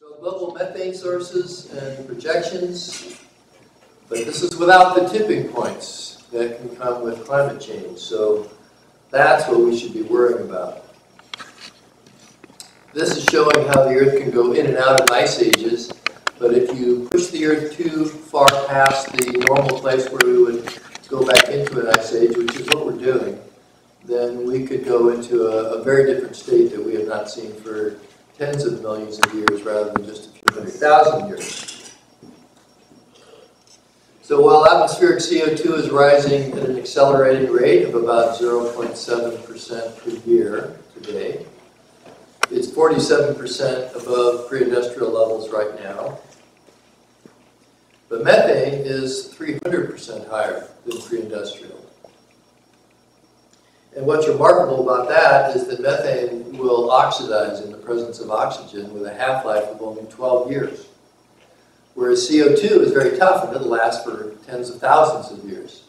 So global methane sources and projections, but this is without the tipping points that can come with climate change. So that's what we should be worrying about. This is showing how the Earth can go in and out of ice ages, but if you push the Earth too far past the normal place where we would go back into an ice age, which is what we're doing, then we could go into a, a very different state that we have not seen for tens of millions of years rather than just a few hundred thousand years. So while atmospheric CO2 is rising at an accelerating rate of about 0.7% per year today, it's 47% above pre-industrial levels right now. But methane is 300% higher than pre-industrial. And what's remarkable about that is that methane will oxidize in the presence of oxygen with a half-life of only 12 years. Whereas CO2 is very tough and it'll last for tens of thousands of years.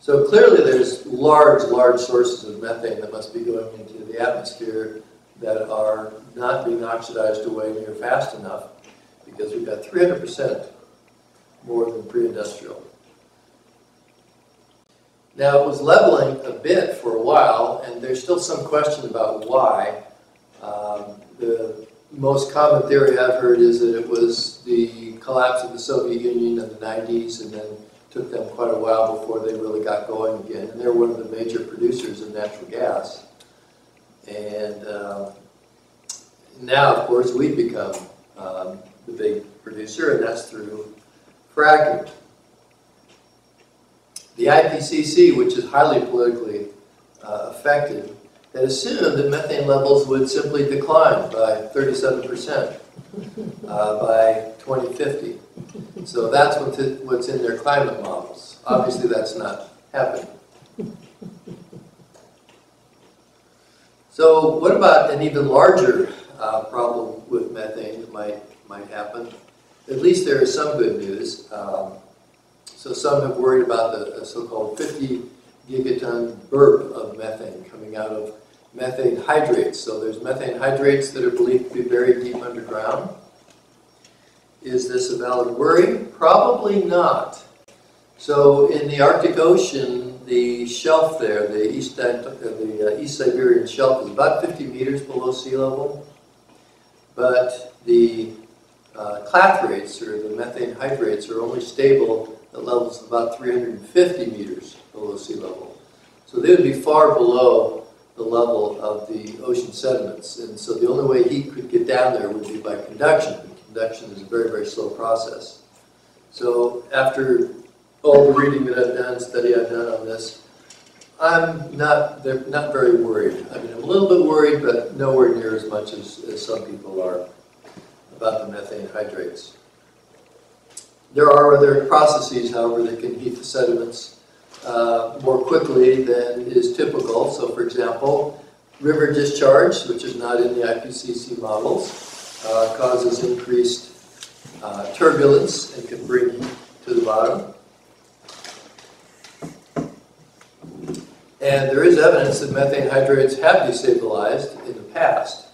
So clearly there's large, large sources of methane that must be going into the atmosphere that are not being oxidized away near fast enough because we've got 300% more than pre-industrial. Now, it was leveling a bit for a while, and there's still some question about why. Um, the most common theory I've heard is that it was the collapse of the Soviet Union in the 90s, and then took them quite a while before they really got going again. And they're one of the major producers of natural gas. And um, now, of course, we've become um, the big producer, and that's through fracking. The IPCC, which is highly politically uh, affected, had assumed that methane levels would simply decline by 37% uh, by 2050. So that's what's in their climate models. Obviously, that's not happening. So what about an even larger uh, problem with methane that might, might happen? At least there is some good news. Um, so some have worried about the, so-called 50 gigaton burp of methane coming out of methane hydrates. So there's methane hydrates that are believed to be buried deep underground. Is this a valid worry? Probably not. So in the Arctic Ocean, the shelf there, the East, uh, the uh, East Siberian shelf is about 50 meters below sea level. But the uh, clathrates, or the methane hydrates, are only stable at levels of about 350 meters below sea level. So they would be far below the level of the ocean sediments. And so the only way heat could get down there would be by conduction. And conduction is a very, very slow process. So after all the reading that I've done, study I've done on this, I'm not, they're not very worried. I mean, I'm a little bit worried, but nowhere near as much as, as some people are about the methane hydrates. There are other processes, however, that can heat the sediments uh, more quickly than is typical. So, for example, river discharge, which is not in the IPCC models, uh, causes increased uh, turbulence and can bring heat to the bottom. And there is evidence that methane hydrates have destabilized in the past.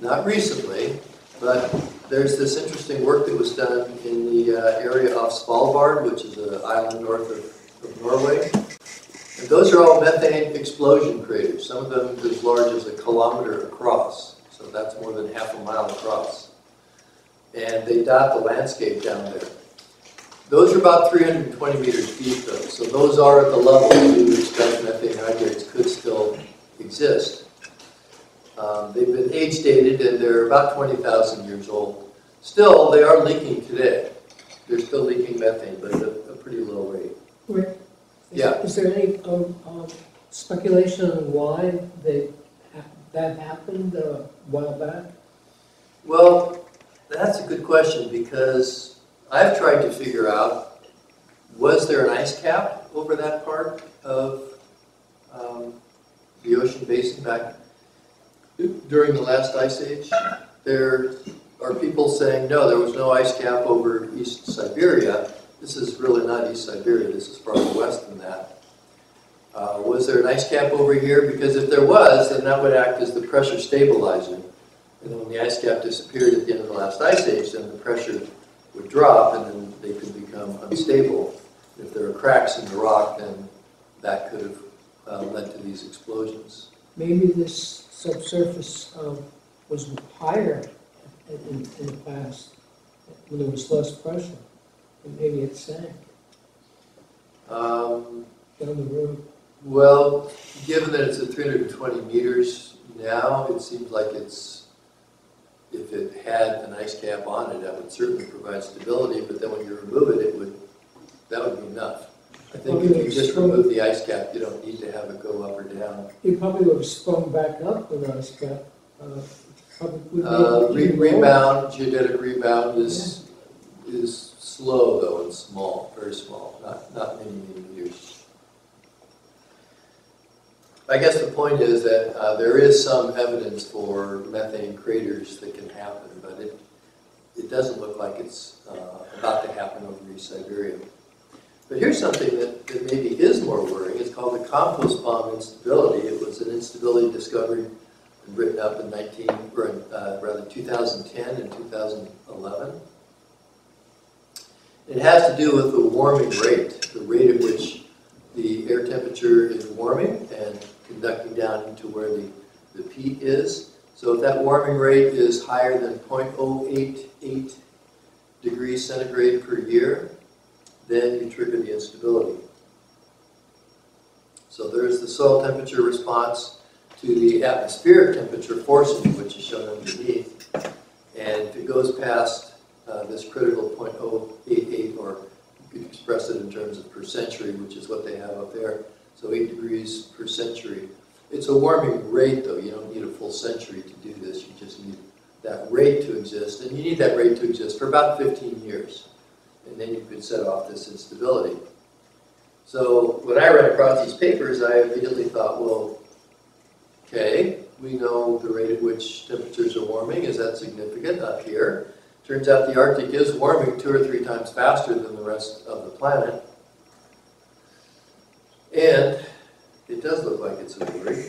Not recently, but there's this interesting work that was done in uh, area off Svalbard, which is an island north of, of Norway. And those are all methane explosion craters, some of them as large as a kilometer across. So that's more than half a mile across. And they dot the landscape down there. Those are about 320 meters deep, though. So those are at the level you would expect methane hydrates could still exist. Um, they've been age dated and they're about 20,000 years old. Still, they are leaking today. They're still leaking methane, but at a, a pretty low rate. Rick, is, Yeah. is there any um, um, speculation on why they, that happened uh, a while back? Well, that's a good question because I've tried to figure out, was there an ice cap over that part of um, the ocean basin back during the last ice age. There are people saying, no, there was no ice cap over East Siberia. This is really not East Siberia, this is farther west than that. Uh, was there an ice cap over here? Because if there was, then that would act as the pressure stabilizer And when the ice cap disappeared at the end of the last ice age, then the pressure would drop and then they could become unstable. If there are cracks in the rock, then that could have uh, led to these explosions. Maybe this subsurface um, was higher in, in the past, when there was less pressure, and maybe it sank Um, down the road. Well, given that it's at 320 meters now, it seems like it's, if it had an ice cap on it, that would certainly provide stability, but then when you remove it, it would, that would be enough. I think if you just remove the ice cap, you don't need to have it go up or down. It probably would have sprung back up with ice cap. uh, Uh, re- Rebound, geodetic rebound is, is slow though, and small, very small, not, not many, many years. I guess the point is that uh, there is some evidence for methane craters that can happen, but it, it doesn't look like it's uh, about to happen over East Siberia. But here's something that, that maybe is more worrying. It's called the compost bomb instability. It was an instability discovered written up in 19, or uh, rather 2010 and 2011. It has to do with the warming rate, the rate at which the air temperature is warming and conducting down into where the, the peat is. So if that warming rate is higher than 0.088 degrees centigrade per year, then you trigger the instability. So there's the soil temperature response to the atmospheric temperature forcing, which is shown underneath. And if it goes past uh, this critical 0.088, or you could express it in terms of per century, which is what they have up there, so 8 degrees per century. It's a warming rate, though. You don't need a full century to do this. You just need that rate to exist. And you need that rate to exist for about 15 years. And then you could set off this instability. So when I read across these papers, I immediately thought, well, okay, we know the rate at which temperatures are warming. Is that significant up here? Turns out the Arctic is warming two or three times faster than the rest of the planet. And it does look like it's a worry.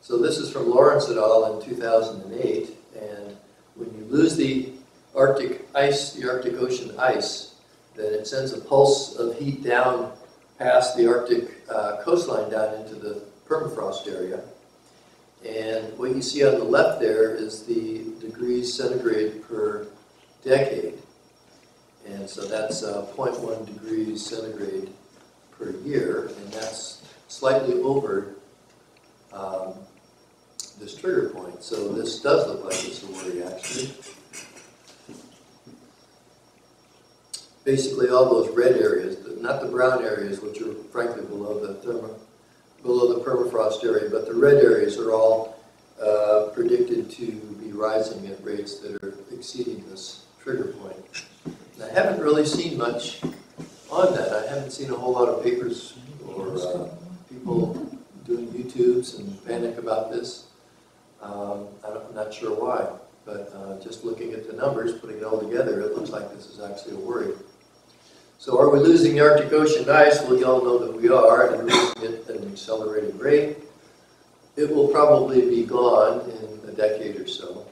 So this is from Lawrence et al. in 2008, and when you lose the Arctic ice, the Arctic Ocean ice, then it sends a pulse of heat down past the Arctic uh, coastline down into the permafrost area. And what you see on the left there is the degrees centigrade per decade. And so that's uh, 0.1 degrees centigrade per year, and that's slightly over um, this trigger point. So this does look like it's a worry, actually. Basically, all those red areas, not the brown areas, which are frankly below the thermo, below the permafrost area, but the red areas are all uh, predicted to be rising at rates that are exceeding this trigger point. And I haven't really seen much on that. I haven't seen a whole lot of papers or uh, people doing YouTubes and panic about this. Um, I'm not sure why, but uh, just looking at the numbers, putting it all together, it looks like this is actually a worry. So are we losing the Arctic Ocean ice? Well, you all know that we are, and we're losing it at an accelerating rate. It will probably be gone in a decade or so.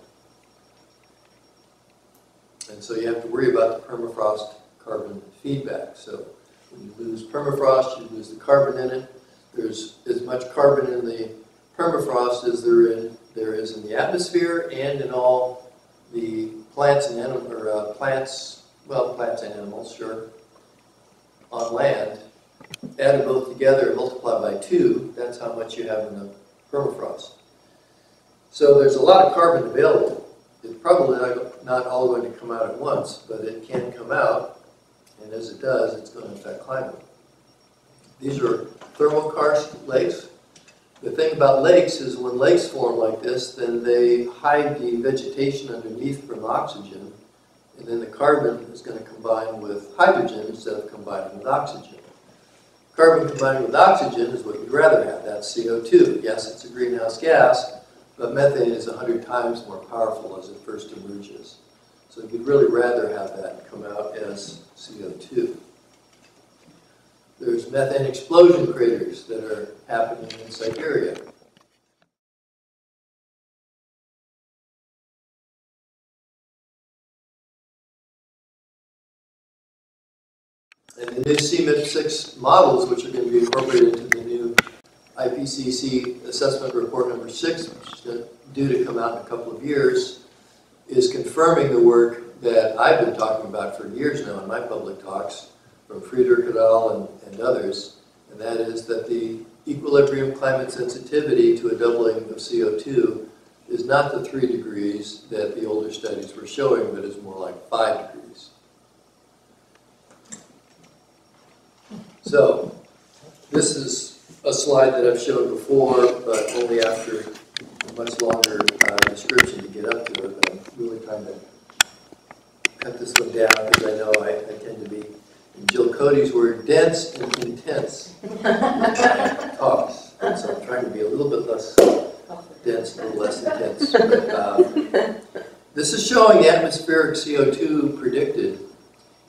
And so you have to worry about the permafrost carbon feedback. So when you lose permafrost, you lose the carbon in it. There's as much carbon in the permafrost as there in there is in the atmosphere and in all the plants and animal, or uh, plants, well, plants and animals, sure, on land. add them both together and multiplied by two, that's how much you have in the permafrost. So there's a lot of carbon available. It's probably not, not all going to come out at once, but it can come out, and as it does, it's going to affect climate. These are thermokarst lakes. The thing about lakes is when lakes form like this, then they hide the vegetation underneath from oxygen, and then the carbon is going to combine with hydrogen instead of combining with oxygen. Carbon combining with oxygen is what you'd rather have, that's CO2. Yes, it's a greenhouse gas, but methane is 100 times more powerful as it first emerges. So you'd really rather have that come out as CO2. There's methane explosion craters that are happening in Siberia. And the new CMIP six models, which are going to be incorporated into the new IPCC assessment report number six, which is due to come out in a couple of years, is confirming the work that I've been talking about for years now in my public talks, from Friedrich et al. and, and others, and that is that the equilibrium climate sensitivity to a doubling of CO2 is not the three degrees that the older studies were showing, but is more like five degrees. So, this is a slide that I've shown before, but only after a much longer uh, description to get up to it. But I'm really trying to cut this one down because I know I I tend to be, in Jill Cody's word, dense and intense talks. And so I'm trying to be a little bit less dense, a little less intense. But, um, This is showing atmospheric CO2 predicted.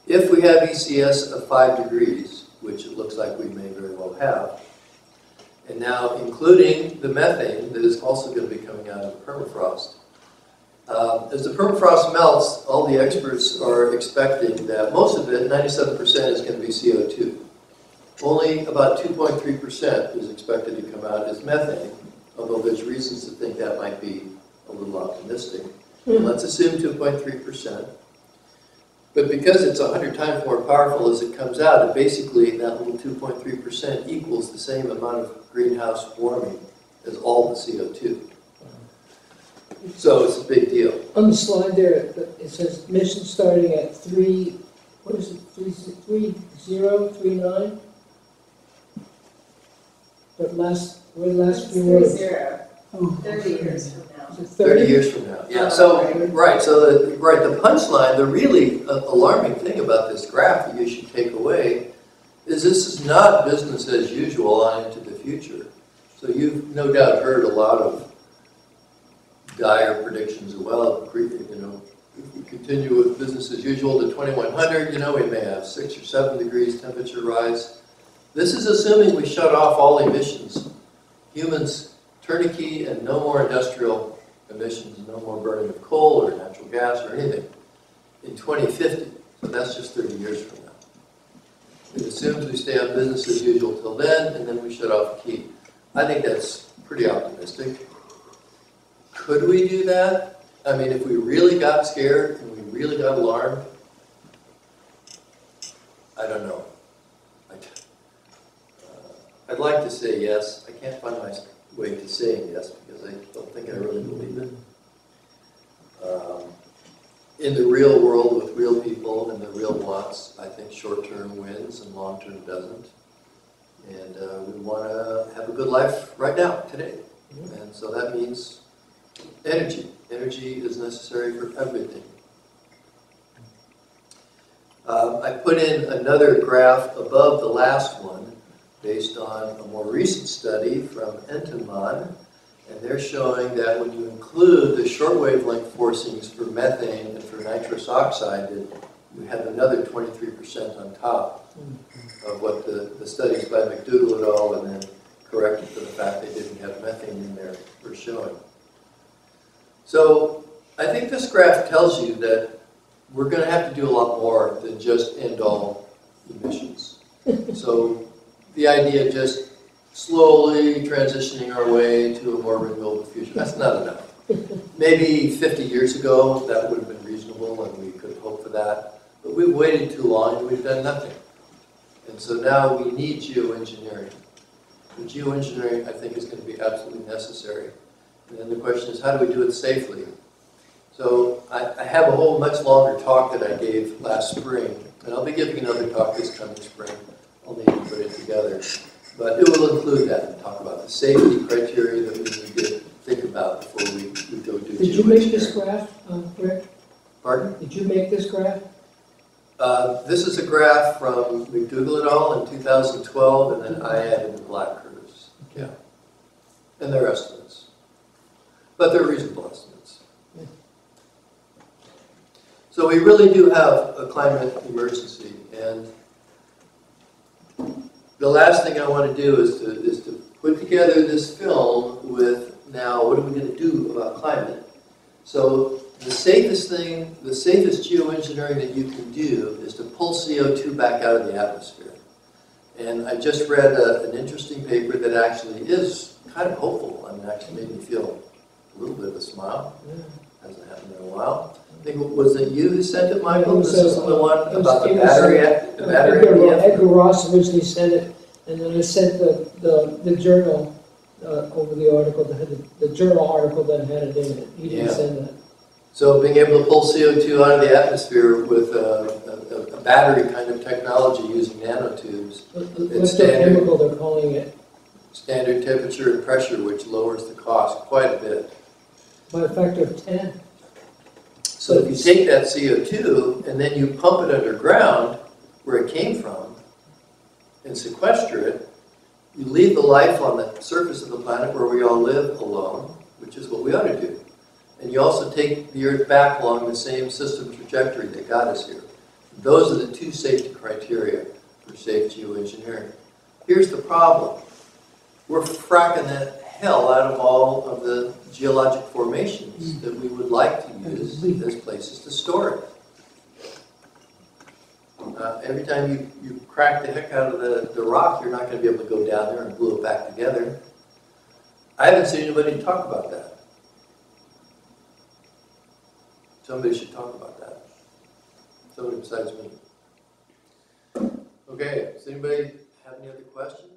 If we have ECS of five degrees, which it looks like we may very well have, and now including the methane that is also going to be coming out of the permafrost. Um, As the permafrost melts, all the experts are expecting that most of it, 97% is going to be CO2. Only about 2.3% is expected to come out as methane, although there's reasons to think that might be a little optimistic. Let's assume 2.3%. But because it's 100 times more powerful as it comes out, it basically, that little 2.3% equals the same amount of greenhouse warming as all the CO2. So it's a big deal. On the slide there, it says mission starting at three, what is it, three, three zero, three nine? But last, what are the last few Three words? zero, Oh, thirty years from now. Is it 30 thirty? years from now. Yeah, so, okay. right, so, the right, the punchline, the really a- alarming thing about this graph that you should take away is this is not business as usual on into the future. So you've no doubt heard a lot of dire predictions as well, you know, if we continue with business as usual to 2100, you know, we may have six or seven degrees temperature rise. This is assuming we shut off all emissions. Humans turnkey and no more industrial emissions, no more burning of coal or natural gas or anything in 2050. So that's just 30 years from now. It assumes we stay on business as usual till then, and then we shut off the key. I think that's pretty optimistic. Could we do that? I mean, if we really got scared and we really got alarmed, I don't know. I- uh, I'd like to say yes. I can't find my way to saying yes because I don't think I really believe it. Um, In the real world with real people and the real wants, I think short-term wins and long-term doesn't. And uh, we want to have a good life right now, today. And so that means energy. Energy is necessary for everything. Um, I put in another graph above the last one based on a more recent study from Etminan. And they're showing that when you include the short wavelength forcings for methane and for nitrous oxide, that you have another 23% on top of what the, the studies by MacDougall et al. and then corrected for the fact they didn't have methane in there were showing. So I think this graph tells you that we're going to have to do a lot more than just end all emissions. So the idea of just slowly transitioning our way to a more renewable future, that's not enough. Maybe 50 years ago, that would have been reasonable and we could have hoped for that. But we've waited too long and we've done nothing. And so now we need geoengineering. And geoengineering, I think, is going to be absolutely necessary. And then the question is, how do we do it safely? So I, I have a whole much longer talk that I gave last spring, and I'll be giving another talk this coming spring. I'll need to put it together. But it will include that and talk about the safety criteria that we need to think about before we, we go do Did you make this graph, uh, Rick? Pardon? Did you make this graph? Uh, This is a graph from MacDougall et al. in 2012, and then I added the black curves. Yeah. And they're estimates. But they're reasonable estimates. Yeah. So we really do have a climate emergency, and the last thing I want to do is to, is to put together this film with, now, what are we going to do about climate? So The safest thing, the safest geoengineering that you can do is to pull CO2 back out of the atmosphere. And I just read a, an interesting paper that actually is kind of hopeful. I mean, actually made me feel a little bit of a smile. Yeah. Hasn't happened in a while. I think, was it you who sent it, Michael? This is uh, the one was- about the battery, uh, the battery. Edgar, Ro- the? Edgar Ross originally sent it, and then I sent the, the, the journal, uh, over the article, that had the, the journal article that had it in it. He didn't Yeah. send that. So being able to pull CO2 out of the atmosphere with a, a, a battery kind of technology using nanotubes, What- What's the standard. chemical they're calling it? standard temperature and pressure, which lowers the cost quite a bit. By a factor of ten? So if you take that CO2 and then you pump it underground where it came from and sequester it, you leave the life on the surface of the planet where we all live alone, which is what we ought to do. And you also take the Earth back along the same system trajectory that got us here. Those are the two safety criteria for safe geoengineering. Here's the problem. We're fracking the hell out of all of the geologic formations that we would like to use as places to store it. Uh, every time you, you crack the heck out of the, the rock, you're not gonna be able to go down there and glue it back together. I haven't seen anybody talk about that. Somebody should talk about that. Somebody besides me. Okay, does anybody have any other questions?